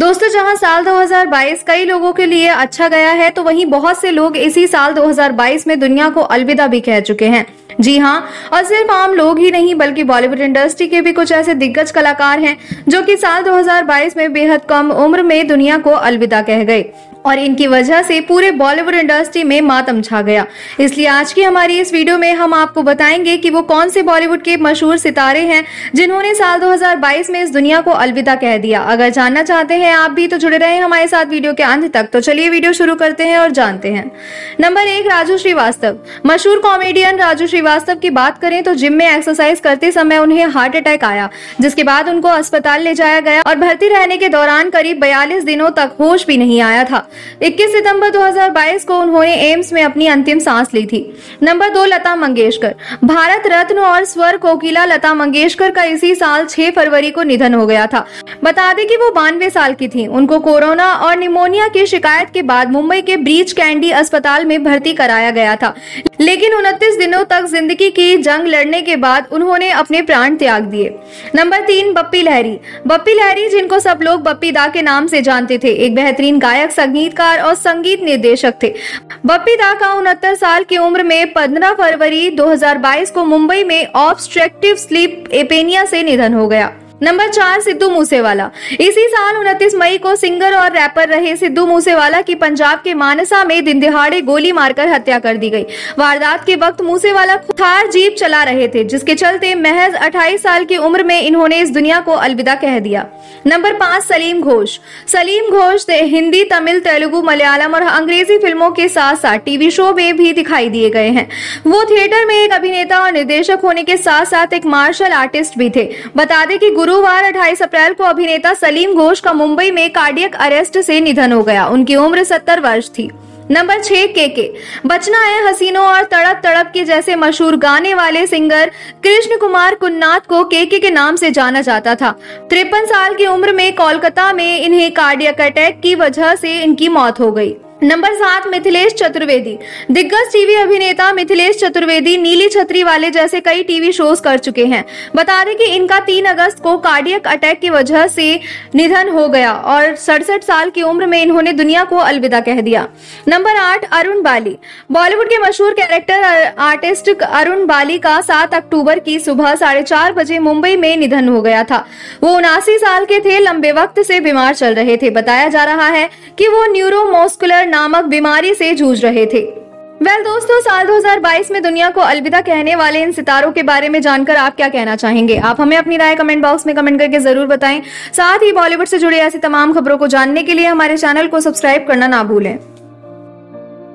दोस्तों, जहाँ साल 2022 कई लोगों के लिए अच्छा गया है तो वहीं बहुत से लोग इसी साल 2022 में दुनिया को अलविदा भी कह चुके हैं। जी हाँ और सिर्फ़ आम लोग ही नहीं, बल्कि बॉलीवुड इंडस्ट्री के भी कुछ ऐसे दिग्गज कलाकार हैं, जो कि साल 2022 में बेहद कम उम्र में दुनिया को अलविदा कह गए। और इनकी वजह से पूरे बॉलीवुड इंडस्ट्री में मातम छा गया। इसलिए आज की हमारी इस वीडियो में हम आपको बताएँगे कि वो कौन से बॉलीवुड के मशहूर सितारे हैं, जिन्होंने साल 2022 में इस दुनिया को अलविदा कह दिया। अगर जानना चाहते हैं आप भी तो जुड़े रहे हमारे साथ वीडियो के अंत तक। तो चलिए वीडियो शुरू करते हैं और जानते हैं। नंबर एक, राजू श्रीवास्तव। मशहूर कॉमेडियन राजू श्रीवास्तव की बात करें तो जिम में एक्सरसाइज करते समय उन्हें हार्ट अटैक आया, जिसके बाद उनको अस्पताल ले जाया गया और भर्ती रहने के दौरान करीब बयालीस दिनों तक होश भी नहीं आया था। 21 सितंबर 2022 को उन्होंने एम्स में अपनी अंतिम सांस ली थी। नंबर दो, लता मंगेशकर। भारत रत्न और स्वर कोकिला लता मंगेशकर का इसी साल 6 फरवरी को निधन हो गया था। बता दें कि वो बानवे साल की थी। उनको कोरोना और निमोनिया की शिकायत के बाद मुंबई के ब्रीच कैंडी अस्पताल में भर्ती कराया गया था। लेकिन उनतीस दिनों तक ज़िंदगी की जंग लड़ने के बाद उन्होंने अपने प्राण त्याग दिए। नंबर तीन, बप्पी लहरी। बप्पी लहरी जिनको सब लोग बप्पी दा के नाम से जानते थे। एक बेहतरीन गायक संगीतकार और संगीत निर्देशक थे। बप्पी दा का उनहत्तर साल की उम्र में 15 फरवरी 2022 को मुंबई में ऑब्स्ट्रक्टिव स्लीप एपेनिया से निधन हो गया। नंबर चार, सिद्धू मूसेवाला। इसी साल उनतीस मई को सिंगर और रैपर रहे सिद्धू मूसेवाला की पंजाब के मानसा में दिन दिहाड़े गोली मारकर हत्या कर दी गई। वारदात के वक्त मूसेवाला थार जीप चला रहे थे, जिसके चलते महज 28 साल की उम्र में इन्होंने इस दुनिया को अलविदा कह दिया। नंबर पाँच, सलीम घोष। सलीम घोष हिंदी, तमिल, तेलुगु, मलयालम और अंग्रेज़ी फ़िल्मों के साथ साथ टीवी शो में भी दिखाई दिए गए हैं। वो थिएटर में एक अभिनेता और निर्देशक होने के साथ साथ एक मार्शल आर्टिस्ट भी थे। बता दें कि गुरु गुरुवार 28 अप्रैल को अभिनेता सलीम घोष का मुंबई में कार्डियक अरेस्ट से निधन हो गया। उनकी उम्र 70 वर्ष थी। नंबर छह के के। बचना है हसीनों और तड़प तड़प के जैसे मशहूर गाने वाले सिंगर कृष्ण कुमार कुन्नाथ को के के के नाम से जाना जाता था। तिरपन साल की उम्र में कोलकाता में इन्हें कार्डियक अटैक की वजह से इनकी मौत हो गई। नंबर सात, मिथिलेश चतुर्वेदी। दिग्गज टीवी अभिनेता मिथिलेश चतुर्वेदी नीली छतरी वाले जैसे कई टीवी शोज़ कर चुके हैं। बता दें कि इनका तीन अगस्त को कार्डियक अटैक की वजह से निधन हो गया और सड़सठ साल की उम्र में इन्होंने दुनिया को अलविदा कह दिया। नंबर आठ, अरुण बाली। बॉलीवुड के मशहूर कैरेक्टर आर्टिस्ट अरुण बाली का सात अक्टूबर की सुबह साढ़े बजे मुंबई में निधन हो गया था। वो उनासी साल के थे, लंबे वक्त से बीमार चल रहे थे। बताया जा रहा है कि वो न्यूरोमोस्कुलर नामक बीमारी से जूझ रहे थे। वेल well, दोस्तों साल 2022 में दुनिया को अलविदा कहने वाले इन सितारों के बारे में जानकर आप क्या कहना चाहेंगे? आप हमें अपनी राय कमेंट बॉक्स में कमेंट करके ज़रूर बताएँ। साथ ही बॉलीवुड से जुड़े ऐसी तमाम खबरों को जानने के लिए हमारे चैनल को सब्सक्राइब करना ना भूलें।